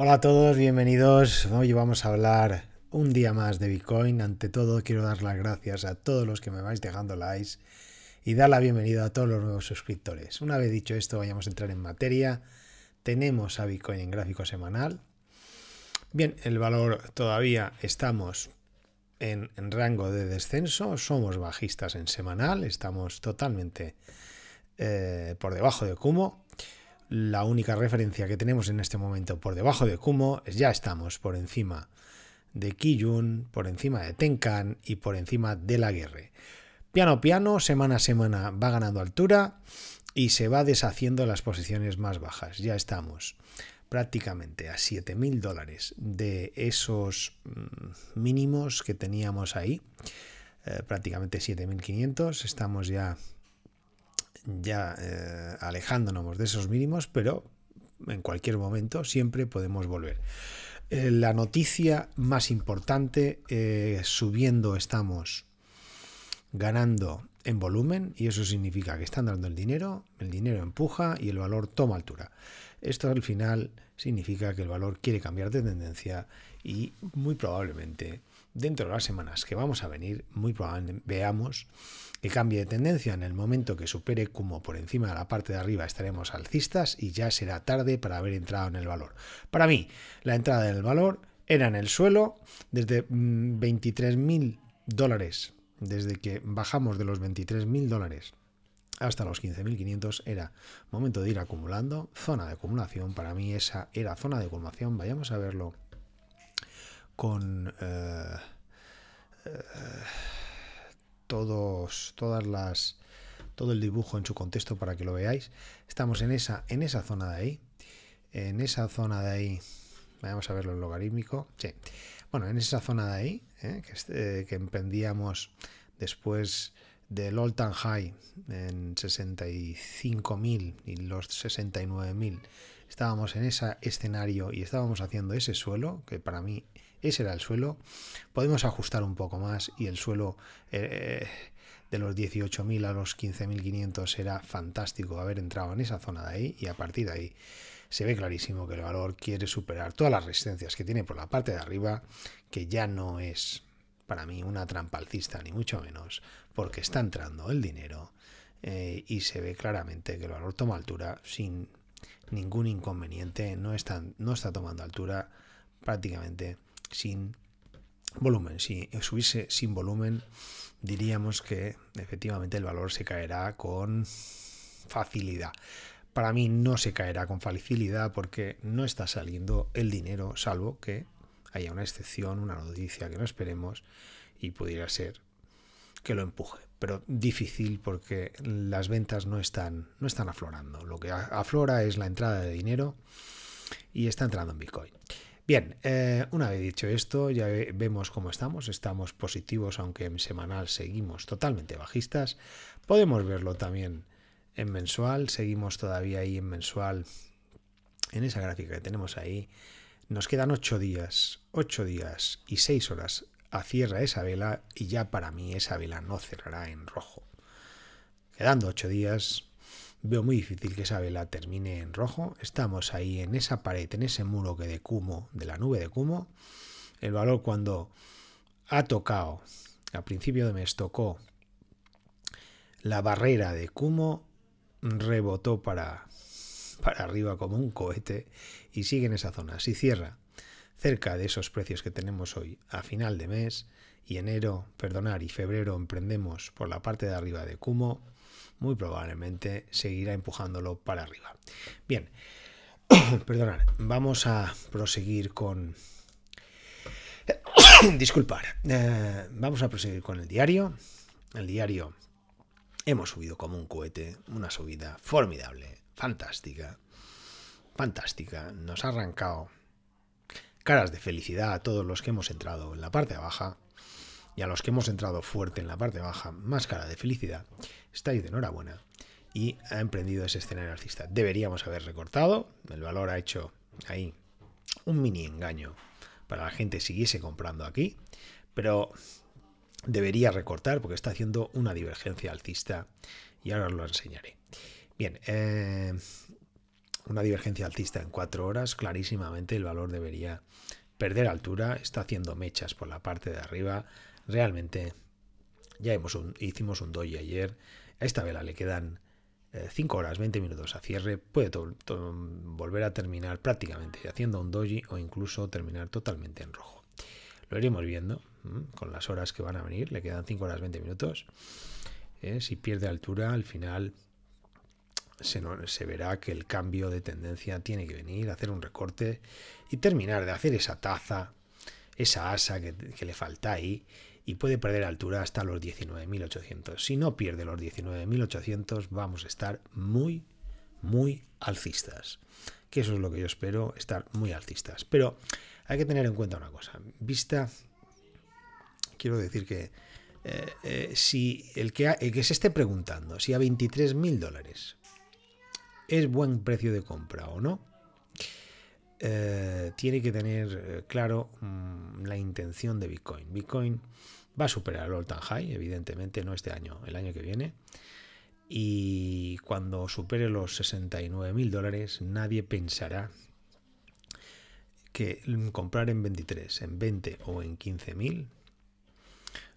Hola a todos, bienvenidos. Hoy vamos a hablar un día más de Bitcoin. Ante todo, quiero dar las gracias a todos los que me vais dejando likes y dar la bienvenida a todos los nuevos suscriptores. Una vez dicho esto, vayamos a entrar en materia. Tenemos a Bitcoin en gráfico semanal. Bien, el valor todavía estamos en, en rango de descenso, somos bajistas en semanal, estamos totalmente eh, por debajo de Kumo. La única referencia que tenemos en este momento por debajo de Kumo es ya estamos por encima de Kijun, por encima de Tenkan y por encima de la guerra. Piano piano, semana a semana va ganando altura y se va deshaciendo las posiciones más bajas. Ya estamos prácticamente a 7.000 dólares de esos mm, mínimos que teníamos ahí. Eh, prácticamente 7.500. Estamos ya ya eh, alejándonos de esos mínimos, pero en cualquier momento siempre podemos volver. Eh, la noticia más importante, eh, subiendo estamos ganando en volumen y eso significa que están dando el dinero, el dinero empuja y el valor toma altura. Esto al final significa que el valor quiere cambiar de tendencia y muy probablemente dentro de las semanas que vamos a venir, muy probablemente veamos que cambie de tendencia en el momento que supere como por encima de la parte de arriba estaremos alcistas y ya será tarde para haber entrado en el valor. Para mí, la entrada del valor era en el suelo desde 23.000 mm, dólares, desde que bajamos de los 23.000 dólares hasta los 15.500 era momento de ir acumulando, zona de acumulación, para mí esa era zona de acumulación, vayamos a verlo con... Eh, eh, todos, todas las, todo el dibujo en su contexto para que lo veáis. Estamos en esa, en esa zona de ahí. En esa zona de ahí. Vamos a verlo en logarítmico. Sí. Bueno, en esa zona de ahí, ¿eh? que, que, emprendíamos después del all time high en 65.000 y los 69.000, estábamos en ese escenario y estábamos haciendo ese suelo, que para mí ese era el suelo. Podemos ajustar un poco más y el suelo eh, de los 18.000 a los 15.500 era fantástico haber entrado en esa zona de ahí y a partir de ahí se ve clarísimo que el valor quiere superar todas las resistencias que tiene por la parte de arriba, que ya no es para mí una trampa alcista, ni mucho menos, porque está entrando el dinero eh, y se ve claramente que el valor toma altura sin ningún inconveniente, no está, no está tomando altura prácticamente sin volumen. Si subiese sin volumen, diríamos que efectivamente el valor se caerá con facilidad. Para mí no se caerá con facilidad porque no está saliendo el dinero, salvo que haya una excepción, una noticia que no esperemos y pudiera ser que lo empuje. Pero difícil porque las ventas no están, no están aflorando. Lo que aflora es la entrada de dinero y está entrando en Bitcoin. Bien, eh, una vez dicho esto, ya vemos cómo estamos. Estamos positivos, aunque en semanal seguimos totalmente bajistas. Podemos verlo también en mensual. Seguimos todavía ahí en mensual. En esa gráfica que tenemos ahí. Nos quedan 8 días, 8 días y 6 horas a cierra esa vela y ya para mí esa vela no cerrará en rojo. Quedando 8 días, Veo muy difícil que esa vela termine en rojo. Estamos ahí en esa pared, en ese muro que de Kumo, de la nube de Kumo. El valor cuando ha tocado, a principio de mes tocó la barrera de Kumo, rebotó para, para arriba como un cohete y sigue en esa zona. Si cierra cerca de esos precios que tenemos hoy a final de mes y enero, perdonar, y febrero emprendemos por la parte de arriba de Kumo, muy probablemente seguirá empujándolo para arriba. Bien, perdonad, vamos a proseguir con... Disculpar, eh, vamos a proseguir con el diario. El diario hemos subido como un cohete, una subida formidable, fantástica, fantástica. Nos ha arrancado caras de felicidad a todos los que hemos entrado en la parte baja y a los que hemos entrado fuerte en la parte baja, más cara de felicidad, estáis de enhorabuena y ha emprendido ese escenario alcista. Deberíamos haber recortado, el valor ha hecho ahí un mini engaño para la gente siguiese comprando aquí, pero debería recortar porque está haciendo una divergencia alcista y ahora os lo enseñaré. Bien, eh, una divergencia alcista en 4 horas, clarísimamente el valor debería perder altura, está haciendo mechas por la parte de arriba, realmente ya hemos hicimos un doji ayer, a esta vela le quedan 5 eh, horas, 20 minutos a cierre, puede volver a terminar prácticamente haciendo un doji o incluso terminar totalmente en rojo. Lo iremos viendo con las horas que van a venir, le quedan 5 horas, 20 minutos. Eh, si pierde altura, al final se, se, verá que el cambio de tendencia tiene que venir, hacer un recorte y terminar de hacer esa taza, esa asa que, que le falta ahí y puede perder altura hasta los 19.800. Si no pierde los 19.800 vamos a estar muy, muy alcistas. Que eso es lo que yo espero, estar muy alcistas. Pero hay que tener en cuenta una cosa. Vista, quiero decir que eh, eh, si el que, el que se esté preguntando si a 23.000 dólares es buen precio de compra o no, eh, tiene que tener claro mm, la intención de Bitcoin. Bitcoin Va a superar el all-time high, evidentemente, no este año, el año que viene. Y cuando supere los 69 mil dólares, nadie pensará que comprar en 23, en 20 o en 15 mil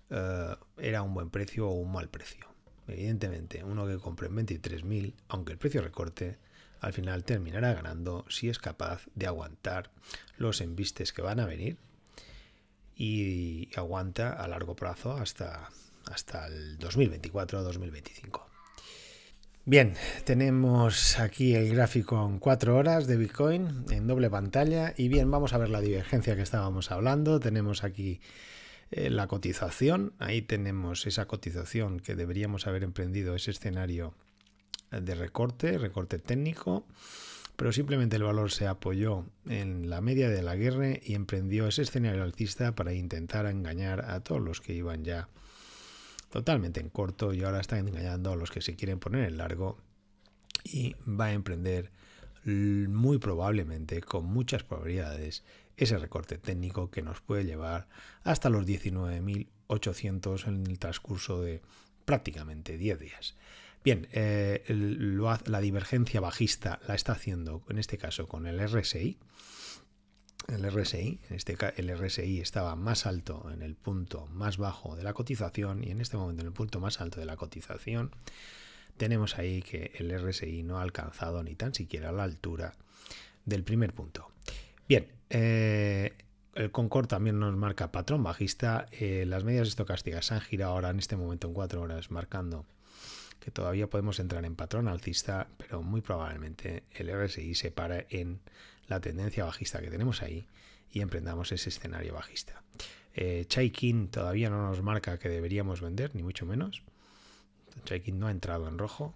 eh, era un buen precio o un mal precio. Evidentemente, uno que compre en 23 mil, aunque el precio recorte, al final terminará ganando si es capaz de aguantar los embistes que van a venir y aguanta a largo plazo hasta, hasta el 2024-2025. Bien, tenemos aquí el gráfico en 4 horas de Bitcoin en doble pantalla y bien, vamos a ver la divergencia que estábamos hablando. Tenemos aquí eh, la cotización, ahí tenemos esa cotización que deberíamos haber emprendido ese escenario de recorte, recorte técnico pero simplemente el valor se apoyó en la media de la guerra y emprendió ese escenario alcista para intentar engañar a todos los que iban ya totalmente en corto y ahora están engañando a los que se quieren poner en largo y va a emprender muy probablemente, con muchas probabilidades, ese recorte técnico que nos puede llevar hasta los 19.800 en el transcurso de prácticamente 10 días. Bien, eh, la divergencia bajista la está haciendo, en este caso, con el RSI. El RSI, en este el RSI estaba más alto en el punto más bajo de la cotización y en este momento en el punto más alto de la cotización tenemos ahí que el RSI no ha alcanzado ni tan siquiera la altura del primer punto. Bien, eh, el Concord también nos marca patrón bajista. Eh, las medias estocásticas han girado ahora en este momento en cuatro horas marcando que todavía podemos entrar en patrón alcista, pero muy probablemente el RSI se para en la tendencia bajista que tenemos ahí y emprendamos ese escenario bajista. Eh, Chaikin todavía no nos marca que deberíamos vender, ni mucho menos. Chaikin no ha entrado en rojo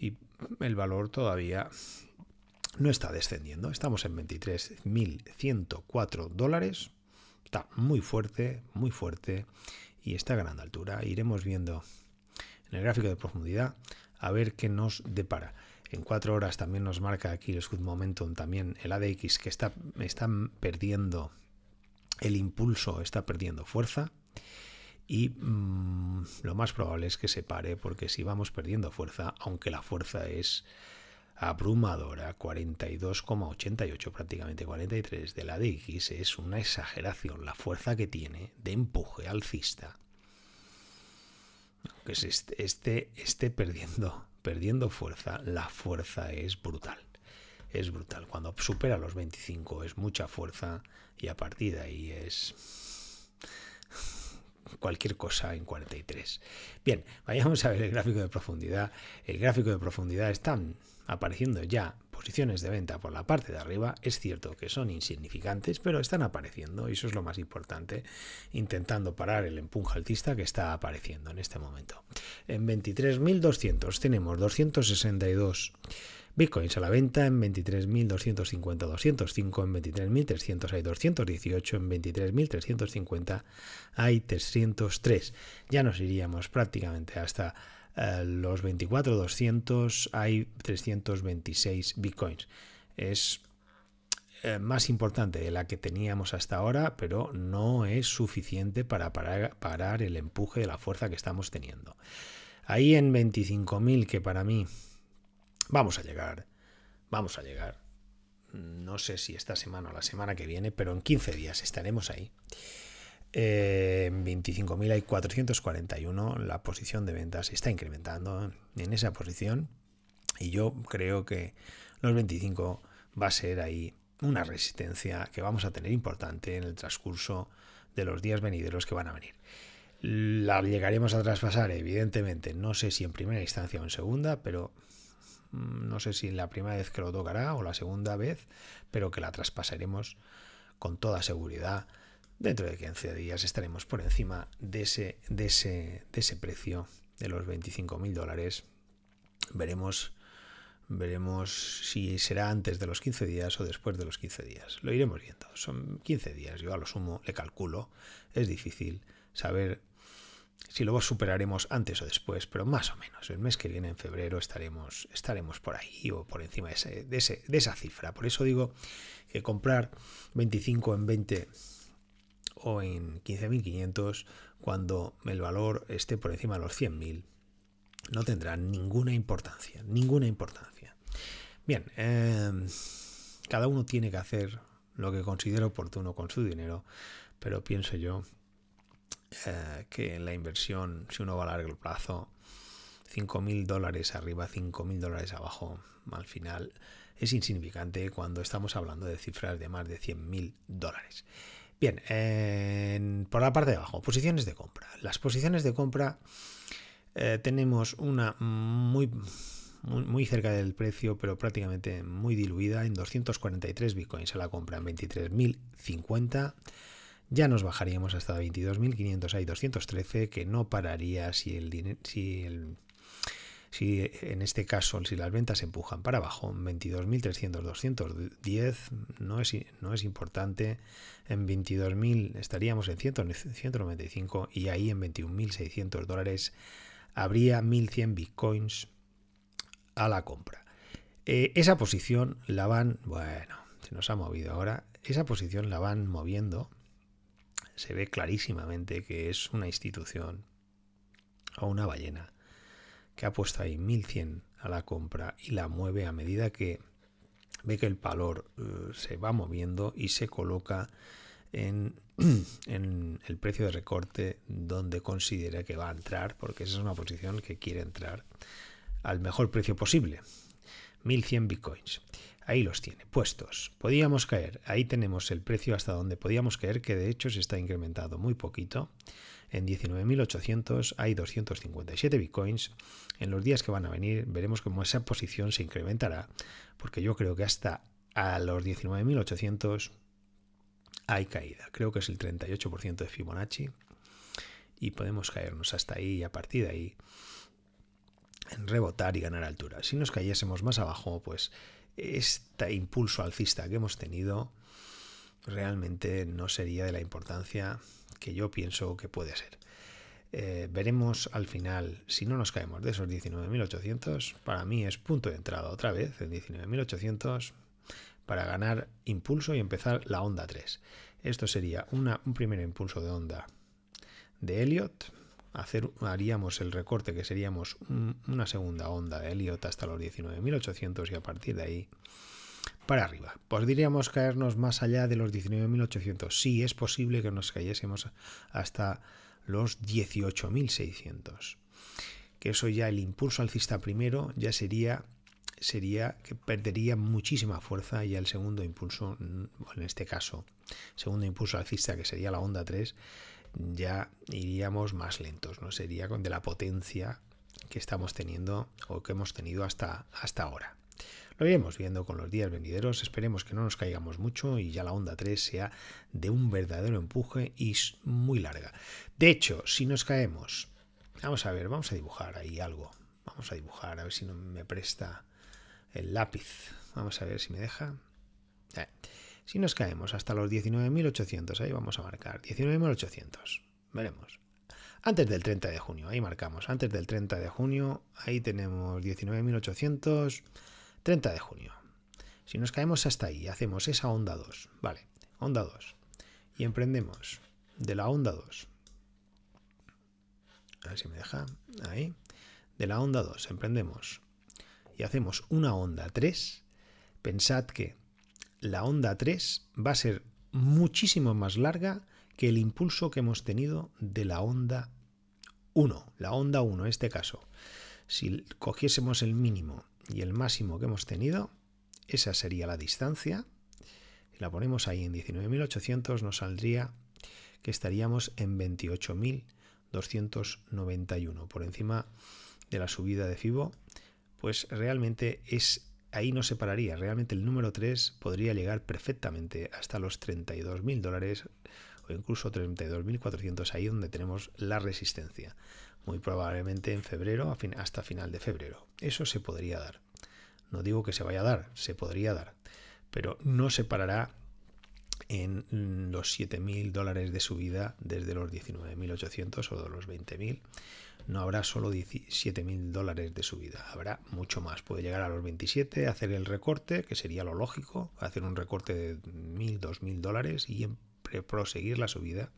y el valor todavía no está descendiendo. Estamos en 23.104 dólares. Está muy fuerte, muy fuerte y está ganando altura. Iremos viendo en el gráfico de profundidad a ver qué nos depara. En cuatro horas también nos marca aquí el Scoot Momentum, también el ADX que está, está perdiendo el impulso, está perdiendo fuerza. Y mm, lo más probable es que se pare, porque si vamos perdiendo fuerza, aunque la fuerza es abrumadora, 42,88, prácticamente 43 del ADX, es una exageración la fuerza que tiene de empuje alcista que esté, esté perdiendo, perdiendo fuerza, la fuerza es brutal. Es brutal. Cuando supera los 25 es mucha fuerza y a partir de ahí es cualquier cosa en 43. Bien, vayamos a ver el gráfico de profundidad. El gráfico de profundidad están apareciendo ya posiciones de venta por la parte de arriba. Es cierto que son insignificantes, pero están apareciendo y eso es lo más importante, intentando parar el empuje altista que está apareciendo en este momento. En 23.200 tenemos 262 Bitcoins a la venta en 23.250, 205 en 23.300 hay 218, en 23.350 hay 303. Ya nos iríamos prácticamente hasta eh, los 24.200 hay 326 Bitcoins. Es eh, más importante de la que teníamos hasta ahora, pero no es suficiente para parar, parar el empuje de la fuerza que estamos teniendo. Ahí en 25.000, que para mí vamos a llegar, vamos a llegar. No sé si esta semana o la semana que viene, pero en 15 días estaremos ahí. En 25.000 hay 441. La posición de ventas está incrementando en esa posición. Y yo creo que los 25 va a ser ahí una resistencia que vamos a tener importante en el transcurso de los días venideros que van a venir. La llegaremos a traspasar, evidentemente, no sé si en primera instancia o en segunda, pero mm, no sé si la primera vez que lo tocará o la segunda vez, pero que la traspasaremos con toda seguridad. Dentro de 15 días estaremos por encima de ese, de ese, de ese precio de los 25 mil dólares. Veremos Veremos si será antes de los 15 días o después de los 15 días. Lo iremos viendo. Son 15 días, yo a lo sumo le calculo. Es difícil saber si lo superaremos antes o después, pero más o menos. El mes que viene, en febrero, estaremos, estaremos por ahí o por encima de, de, de esa cifra. Por eso digo que comprar 25 en 20 o en 15.500 cuando el valor esté por encima de los 100.000 no tendrá ninguna importancia, ninguna importancia. Bien, em, cada uno tiene que hacer lo que considera oportuno con su dinero, pero pienso yo eh, que en la inversión, si uno va a largo plazo, 5.000 dólares arriba, 5.000 dólares abajo, al final es insignificante cuando estamos hablando de cifras de más de 100.000 dólares. Bien, por la parte de abajo, posiciones de compra. Las posiciones de compra eh, tenemos una muy muy, cerca del precio, pero prácticamente muy diluida, en 243 bitcoins a la compra, en 23.050. Ya nos bajaríamos hasta 22.500, hay 213, que no pararía si el, si el si en este caso, si las ventas empujan para abajo, en 22.300, 210 no es, no es importante. En 22.000 estaríamos en 195 y ahí en 21.600 dólares habría 1.100 bitcoins a la compra. Eh, esa posición la van, bueno, se nos ha movido ahora, esa posición la van moviendo, se ve clarísimamente que es una institución o una ballena que ha puesto ahí 1100 a la compra y la mueve a medida que ve que el valor eh, se va moviendo y se coloca en, el precio de recorte donde considera que va a entrar, porque esa es una posición que quiere entrar al mejor precio posible. 1100 bitcoins. Ahí los tiene, puestos. Podíamos caer, ahí tenemos el precio hasta donde podíamos caer, que de hecho se está incrementado muy poquito. En 19.800 hay 257 bitcoins. En los días que van a venir veremos cómo esa posición se incrementará, porque yo creo que hasta a los 19.800 hay caída. Creo que es el 38% de Fibonacci. Y podemos caernos hasta ahí y a partir de ahí en rebotar y ganar altura. Si nos cayésemos más abajo, pues este impulso alcista que hemos tenido realmente no sería de la importancia que yo pienso que puede ser. Eh, veremos al final si no nos caemos de esos 19.800. Para mí es punto de entrada otra vez en 19.800 para ganar impulso y empezar la onda 3. Esto sería una, un primer impulso de onda de Elliot hacer, haríamos el recorte que seríamos una segunda onda de Elliot hasta los 19.800 y a partir de ahí para arriba. ¿Podríamos caernos más allá de los 19.800? Sí, es posible que nos cayésemos hasta los 18.600. Que eso ya el impulso alcista primero ya sería sería que perdería muchísima fuerza y el segundo impulso, en este caso, segundo impulso alcista que sería la onda 3, ya iríamos más lentos, ¿no? Sería con de la potencia que estamos teniendo o que hemos tenido hasta, hasta ahora. Lo iremos viendo con los días venideros, esperemos que no nos caigamos mucho y ya la onda 3 sea de un verdadero empuje y muy larga. De hecho, si nos caemos, vamos a ver, vamos a dibujar ahí algo. Vamos a dibujar, a ver si no me presta el lápiz. Vamos a ver si me deja. Eh, si nos caemos hasta los 19.800, ahí vamos a marcar 19.800. Veremos. Antes del 30 de junio, ahí marcamos. Antes del 30 de junio, ahí tenemos 19.800, 30 de junio. Si nos caemos hasta ahí, hacemos esa onda 2, vale, onda 2, y emprendemos de la onda 2. A ver si me deja, ahí. De la onda 2 emprendemos y hacemos una onda 3 pensad que la onda 3 va a ser muchísimo más larga que el impulso que hemos tenido de la onda 1, la onda 1 en este caso. Si cogiésemos el mínimo y el máximo que hemos tenido, esa sería la distancia. Si la ponemos ahí en 19.800 nos saldría que estaríamos en 28.291 por encima de la subida de FIBO, pues realmente es ahí no se pararía. Realmente el número 3 podría llegar perfectamente hasta los 32.000 dólares o incluso 32.400, ahí donde tenemos la resistencia. Muy probablemente en febrero hasta final de febrero. Eso se podría dar. No digo que se vaya a dar, se podría dar. Pero no se parará en los 7.000 dólares de subida desde los 19.800 o de los 20.000 no habrá solo 17.000 dólares de subida, habrá mucho más. Puede llegar a los 27, hacer el recorte, que sería lo lógico, hacer un recorte de 1.000, 2.000 dólares y proseguir la subida.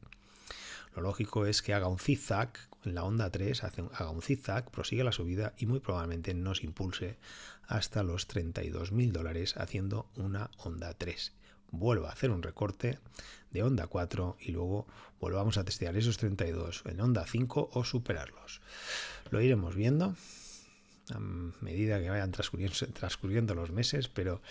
Lo lógico es que haga un zigzag en la onda 3, haga un zigzag, prosigue la subida y muy probablemente nos impulse hasta los 32.000 dólares haciendo una onda 3 vuelva a hacer un recorte de onda 4 y luego volvamos a testear esos 32 en onda 5 o superarlos. Lo iremos viendo a medida que vayan transcurriendo, los meses, pero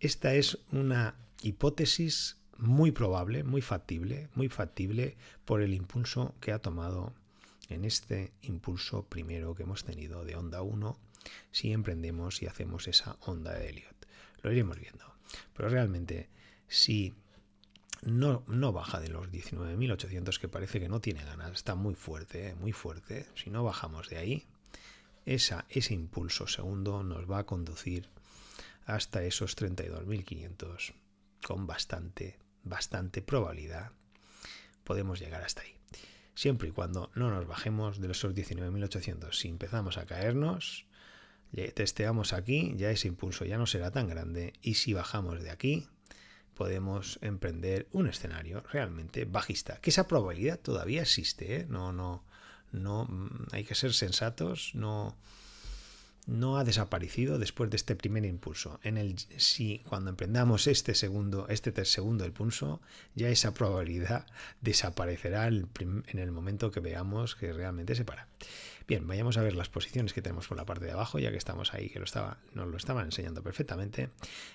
esta es una hipótesis muy probable, muy factible, muy factible por el impulso que ha tomado en este impulso primero que hemos tenido de onda 1 si emprendemos y hacemos esa onda de Elliot. Lo iremos viendo. Pero realmente si no, no baja de los 19.800, que parece que no tiene ganas, está muy fuerte, ¿eh? muy fuerte. Si no bajamos de ahí, esa, ese impulso segundo nos va a conducir hasta esos 32.500 con bastante, bastante probabilidad. Podemos llegar hasta ahí. Siempre y cuando no nos bajemos de esos 19.800. Si empezamos a caernos, testeamos aquí, ya ese impulso ya no será tan grande. Y si bajamos de aquí, podemos emprender un escenario realmente bajista. Que esa probabilidad todavía existe, ¿eh? No, no, no, mm, hay que ser sensatos, no, no ha desaparecido después de este primer impulso. En el si cuando emprendamos este segundo, este segundo impulso, ya esa probabilidad desaparecerá en el momento que veamos que realmente se para. Bien, vayamos a ver las posiciones que tenemos por la parte de abajo, ya que estamos ahí, que lo estaba, nos lo estaban enseñando perfectamente.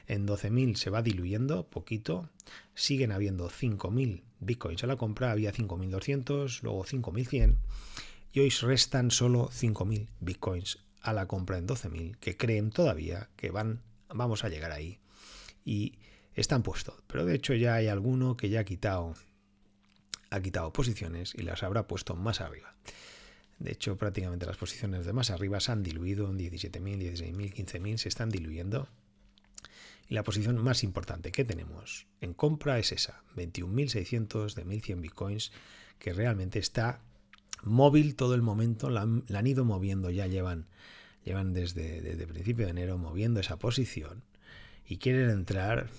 En 12.000 se va diluyendo poquito, siguen habiendo 5.000 bitcoins a la compra, había 5.200, luego 5.100 y hoy restan solo 5.000 bitcoins a la compra en 12.000 que creen todavía que van, vamos a llegar ahí y están puestos. Pero de hecho ya hay alguno que ya ha quitado, ha quitado posiciones y las habrá puesto más arriba. De hecho, prácticamente las posiciones de más arriba se han diluido en 17.000, 16.000, 15.000, se están diluyendo. Y la posición más importante que tenemos en compra es esa, 21.600 de 1.100 bitcoins, que realmente está móvil todo el momento, la, han ido moviendo, ya llevan, llevan desde, principio de enero moviendo esa posición y quieren entrar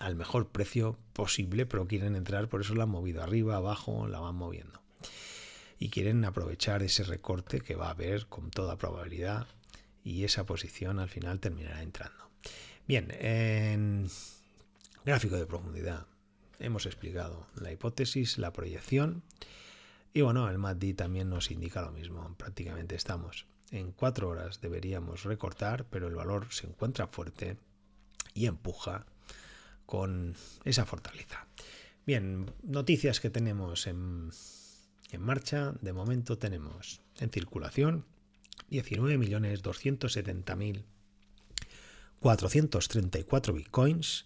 al mejor precio posible, pero quieren entrar, por eso la han movido arriba, abajo, la van moviendo y quieren aprovechar ese recorte que va a haber con toda probabilidad y esa posición al final terminará entrando. Bien, en gráfico de profundidad hemos explicado la hipótesis, la proyección y bueno, el MACD también nos indica lo mismo, prácticamente estamos en cuatro horas deberíamos recortar, pero el valor se encuentra fuerte y empuja con esa fortaleza. Bien, noticias que tenemos en en marcha, de momento tenemos en circulación 19.270.434 bitcoins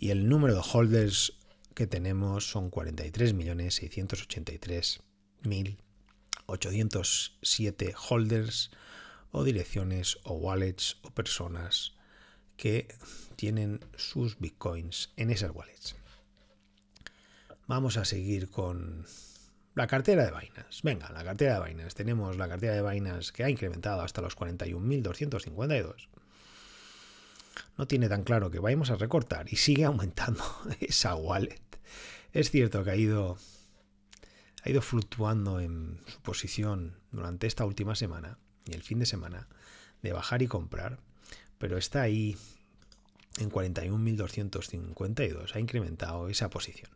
y el número de holders que tenemos son 43.683.807 holders o direcciones o wallets o personas que tienen sus bitcoins en esas wallets. Vamos a seguir con la cartera de vainas. Venga, la cartera de vainas. Tenemos la cartera de vainas que ha incrementado hasta los 41.252. No tiene tan claro que vayamos a recortar y sigue aumentando esa wallet. Es cierto que ha ido, ha ido fluctuando en su posición durante esta última semana y el fin de semana de bajar y comprar, pero está ahí en 41.252. Ha incrementado esa posición.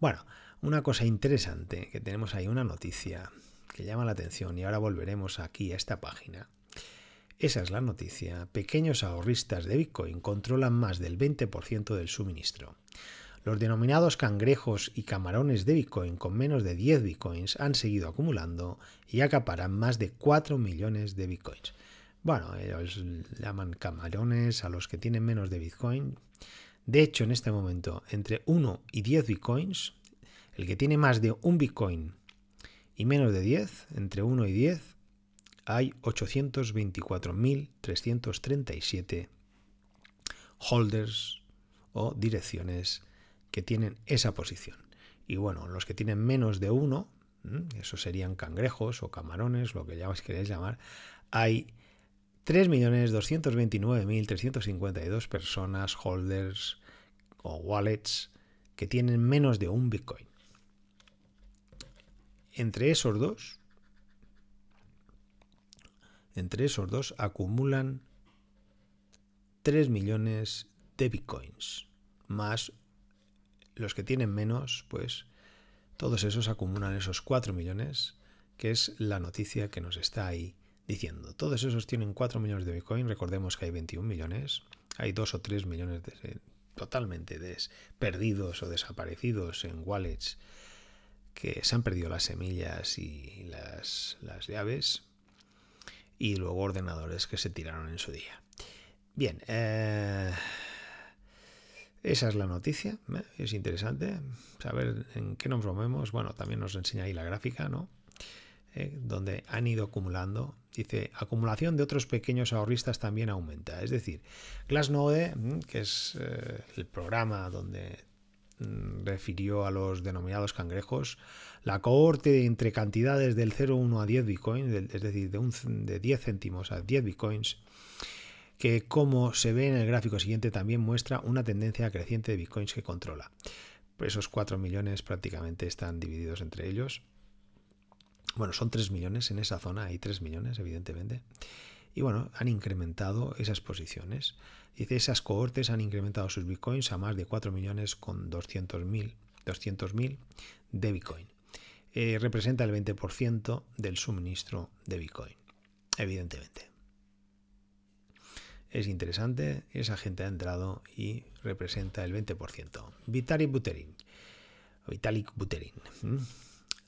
Bueno, una cosa interesante que tenemos ahí, una noticia que llama la atención y ahora volveremos aquí a esta página. Esa es la noticia. Pequeños ahorristas de Bitcoin controlan más del 20% del suministro. Los denominados cangrejos y camarones de Bitcoin con menos de 10 Bitcoins han seguido acumulando y acaparan más de 4 millones de Bitcoins. Bueno, ellos llaman camarones a los que tienen menos de Bitcoin. De hecho, en este momento, entre 1 y 10 Bitcoins, el que tiene más de un Bitcoin y menos de 10, entre 1 y 10, hay 824.337 holders o direcciones que tienen esa posición. Y bueno, los que tienen menos de uno, eso serían cangrejos o camarones, lo que ya os queréis llamar, hay 3.229.352 personas, holders o wallets que tienen menos de un Bitcoin. Entre esos dos, entre esos dos acumulan 3 millones de bitcoins, más los que tienen menos, pues todos esos acumulan esos 4 millones, que es la noticia que nos está ahí diciendo. Todos esos tienen 4 millones de bitcoin, recordemos que hay 21 millones, hay 2 o 3 millones de, totalmente perdidos o desaparecidos en wallets que se han perdido las semillas y las, las llaves y luego ordenadores que se tiraron en su día. Bien, eh, esa es la noticia, ¿eh? es interesante saber en qué nos movemos. Bueno, también nos enseña ahí la gráfica, ¿no? Eh, donde han ido acumulando. Dice, acumulación de otros pequeños ahorristas también aumenta. Es decir, Glassnode, que es el programa donde Mm, refirió a los denominados cangrejos, la cohorte entre cantidades del 0,1 a 10 bitcoins, es decir, de, un, de 10 céntimos a 10 bitcoins, que como se ve en el gráfico siguiente también muestra una tendencia creciente de bitcoins que controla. esos 4 millones prácticamente están divididos entre ellos. Bueno, son 3 millones en esa zona, hay 3 millones evidentemente. Y bueno, han incrementado esas posiciones. Dice, esas cohortes han incrementado sus bitcoins a más de 4 millones con 200.000 200 de bitcoin. Eh, representa el 20% del suministro de bitcoin, evidentemente. Es interesante, esa gente ha entrado y representa el 20%. Vitalik Buterin, Vitalik Buterin,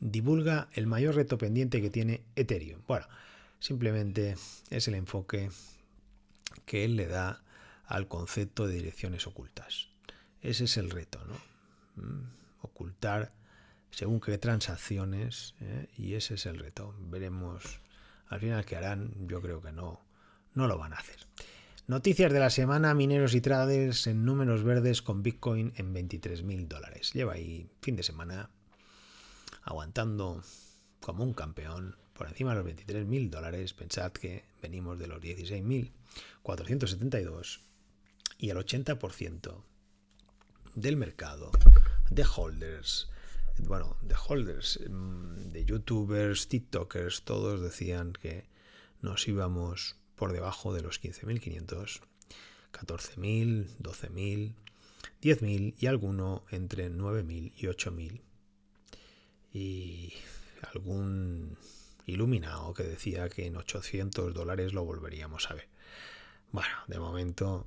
divulga el mayor reto pendiente que tiene Ethereum. Bueno, simplemente es el enfoque que él le da al concepto de direcciones ocultas. Ese es el reto, ¿no? Ocultar según qué transacciones ¿eh? y ese es el reto. Veremos al final qué harán. Yo creo que no, no lo van a hacer. Noticias de la semana, mineros y traders en números verdes con Bitcoin en 23.000 dólares. Lleva ahí fin de semana aguantando como un campeón por encima de los 23.000 dólares. Pensad que venimos de los 16.472 y el 80% del mercado de holders, bueno, de holders, mm, de youtubers, tiktokers, todos decían que nos íbamos por debajo de los 15.500, 14.000, 12.000, 10.000 y alguno entre 9.000 y 8.000. Y algún iluminado que decía que en 800 dólares lo volveríamos a ver. Bueno, de momento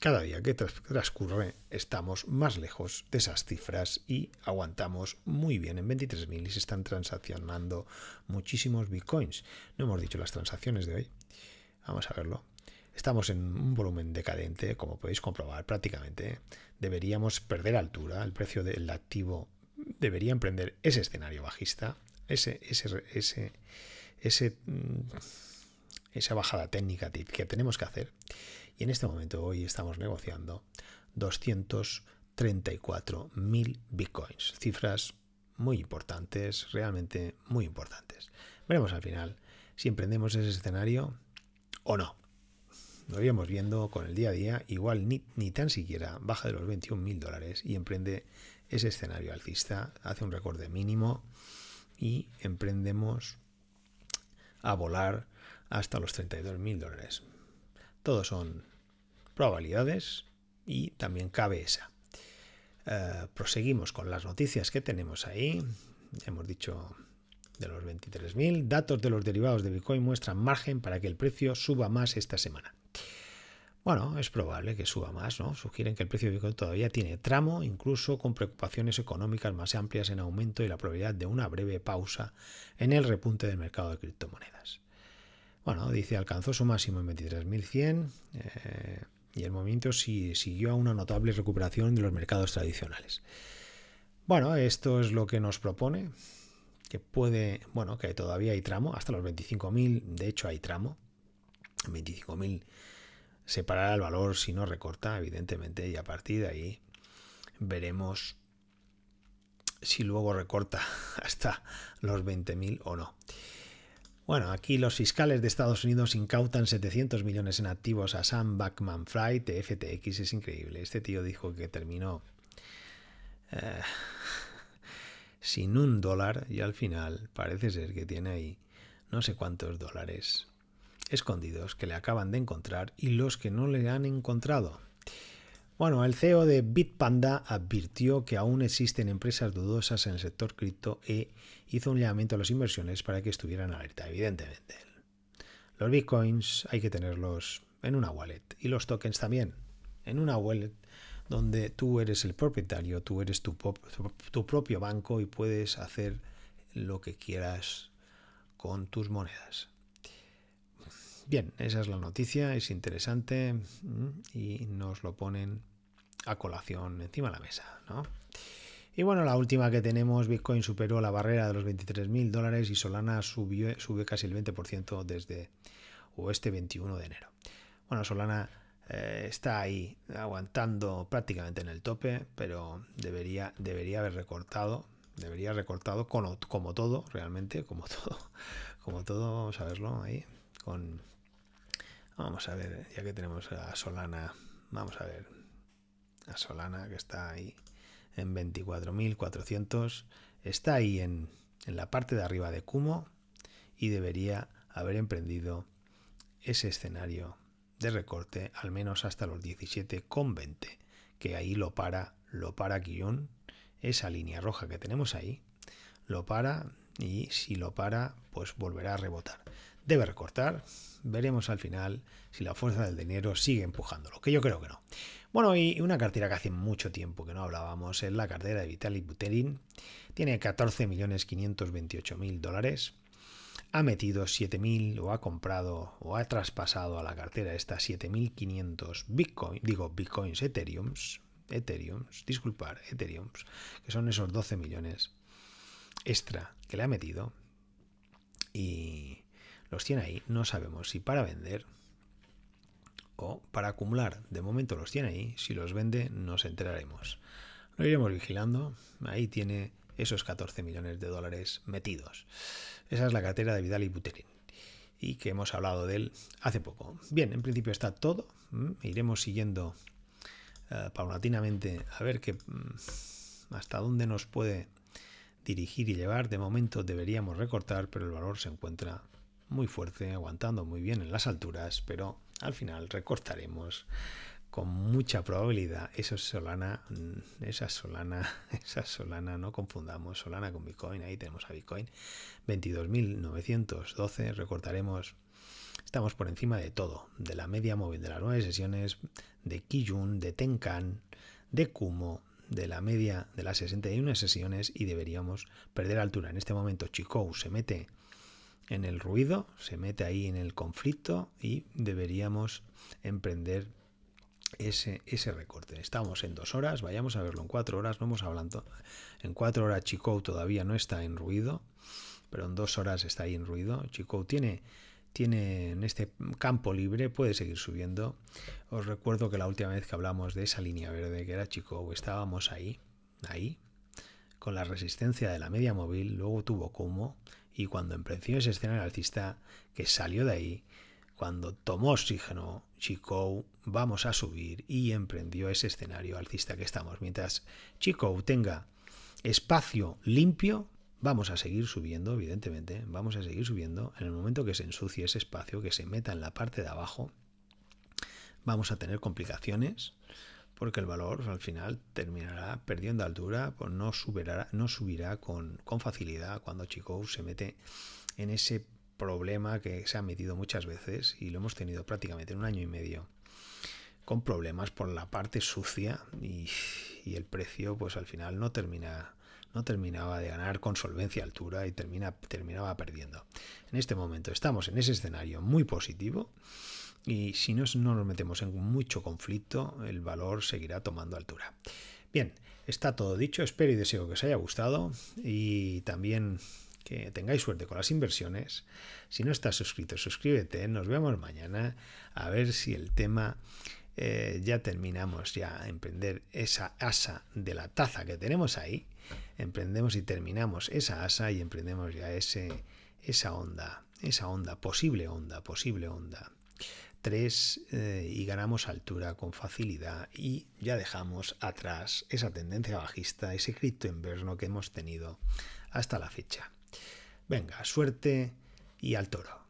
cada día que transcurre estamos más lejos de esas cifras y aguantamos muy bien en 23.000 y se están transaccionando muchísimos bitcoins. No hemos dicho las transacciones de hoy. Vamos a verlo. Estamos en un volumen decadente, como podéis comprobar prácticamente. Deberíamos perder altura. El precio del activo debería emprender ese escenario bajista, ese, ese, ese, ese, mm, esa bajada técnica que tenemos que hacer y en este momento hoy estamos negociando 234.000 bitcoins. Cifras muy importantes, realmente muy importantes. Veremos al final si emprendemos ese escenario o no. Lo iremos viendo con el día a día. Igual ni, ni tan siquiera baja de los 21.000 dólares y emprende ese escenario alcista, hace un recorte mínimo y emprendemos a volar hasta los 32.000 dólares. Todos son probabilidades y también cabe esa. Eh, proseguimos con las noticias que tenemos ahí. Hemos dicho de los 23.000. Datos de los derivados de Bitcoin muestran margen para que el precio suba más esta semana. Bueno, es probable que suba más, ¿no? Sugieren que el precio de Bitcoin todavía tiene tramo, incluso con preocupaciones económicas más amplias en aumento y la probabilidad de una breve pausa en el repunte del mercado de criptomonedas. Bueno, dice alcanzó su máximo en 23.100 eh, y el movimiento siguió a una notable recuperación de los mercados tradicionales. Bueno, esto es lo que nos propone, que puede, bueno, que todavía hay tramo, hasta los 25.000, de hecho hay tramo, 25.000 separará el valor si no recorta, evidentemente, y a partir de ahí veremos si luego recorta hasta los 20.000 o no. Bueno, aquí los fiscales de Estados Unidos incautan 700 millones en activos a Sam Backman Fried de FTX. Es increíble. Este tío dijo que terminó eh, sin un dólar y al final parece ser que tiene ahí no sé cuántos dólares escondidos que le acaban de encontrar y los que no le han encontrado. Bueno, el CEO de Bitpanda advirtió que aún existen empresas dudosas en el sector cripto e hizo un llamamiento a las inversiones para que estuvieran alerta, evidentemente. Los bitcoins hay que tenerlos en una wallet y los tokens también en una wallet donde tú eres el propietario, tú eres tu, tu propio banco y puedes hacer lo que quieras con tus monedas. Bien, esa es la noticia, es interesante mm, y nos lo ponen a colación encima de la mesa, ¿no? Y bueno, la última que tenemos, Bitcoin superó la barrera de los 23.000 dólares y Solana subió, casi el 20% desde este 21 de enero. Bueno, Solana eh, está ahí aguantando prácticamente en el tope, pero debería, debería haber recortado, debería haber recortado como, todo, realmente, como todo, como todo, vamos a verlo ahí, con Vamos a ver, ya que tenemos a Solana, vamos a ver a Solana que está ahí en 24.400, está ahí en, en la parte de arriba de Kumo y debería haber emprendido ese escenario de recorte al menos hasta los 17,20, que ahí lo para, lo para guion, esa línea roja que tenemos ahí, lo para y si lo para, pues volverá a rebotar. Debe recortar, veremos al final si la fuerza del dinero sigue empujándolo, que yo creo que no. Bueno, y una cartera que hace mucho tiempo que no hablábamos es la cartera de Vitalik Buterin. Tiene 14.528.000 dólares. Ha metido 7.000 o ha comprado o ha traspasado a la cartera estas 7.500 Bitcoin, digo Bitcoins, Ethereums, Ethereums, disculpar, Ethereums, que son esos 12 millones extra que le ha metido. Y los tiene ahí, no sabemos si para vender o para acumular. De momento los tiene ahí, si los vende nos enteraremos. Lo iremos vigilando. Ahí tiene esos 14 millones de dólares metidos. Esa es la cartera de Vidal y Buterin y que hemos hablado de él hace poco. Bien, en principio está todo. Iremos siguiendo eh, paulatinamente a ver qué hasta dónde nos puede dirigir y llevar. De momento deberíamos recortar, pero el valor se encuentra muy fuerte, aguantando muy bien en las alturas, pero al final recortaremos con mucha probabilidad. Eso es Solana, mm, esa Solana, esa Solana, no confundamos Solana con Bitcoin, ahí tenemos a Bitcoin, 22.912, recortaremos, estamos por encima de todo, de la media móvil de las nueve sesiones, de Kijun, de Tenkan, de Kumo, de la media de las 61 sesiones y deberíamos perder altura. En este momento Chikou se mete en el ruido, se mete ahí en el conflicto y deberíamos emprender ese, ese recorte. Estamos en dos horas, vayamos a verlo en cuatro horas, no hemos hablado. En cuatro horas Chico todavía no está en ruido, pero en dos horas está ahí en ruido. Chico tiene, tiene en este campo libre, puede seguir subiendo. Os recuerdo que la última vez que hablamos de esa línea verde que era Chico, estábamos ahí, ahí, con la resistencia de la media móvil, luego tuvo como y cuando emprendió ese escenario alcista que salió de ahí, cuando tomó oxígeno, Chico, vamos a subir y emprendió ese escenario alcista que estamos. Mientras Chico tenga espacio limpio, vamos a seguir subiendo, evidentemente, vamos a seguir subiendo. En el momento que se ensucie ese espacio, que se meta en la parte de abajo, vamos a tener complicaciones porque el valor al final terminará perdiendo altura, pues no subirá, no subirá con, con facilidad cuando Chico se mete en ese problema que se ha metido muchas veces y lo hemos tenido prácticamente en un año y medio con problemas por la parte sucia y, el precio pues al final no termina no terminaba de ganar con solvencia altura y termina, terminaba perdiendo. En este momento estamos en ese escenario muy positivo y si no, no nos metemos en mucho conflicto, el valor seguirá tomando altura. Bien, está todo dicho, espero y deseo que os haya gustado y también que tengáis suerte con las inversiones. Si no estás suscrito, suscríbete, nos vemos mañana a ver si el tema eh, ya terminamos ya emprender esa asa de la taza que tenemos ahí, emprendemos y terminamos esa asa y emprendemos ya ese, esa onda, esa onda, posible onda, posible onda. 3 eh, y ganamos altura con facilidad y ya dejamos atrás esa tendencia bajista, ese cripto inverno que hemos tenido hasta la fecha. Venga, suerte y al toro.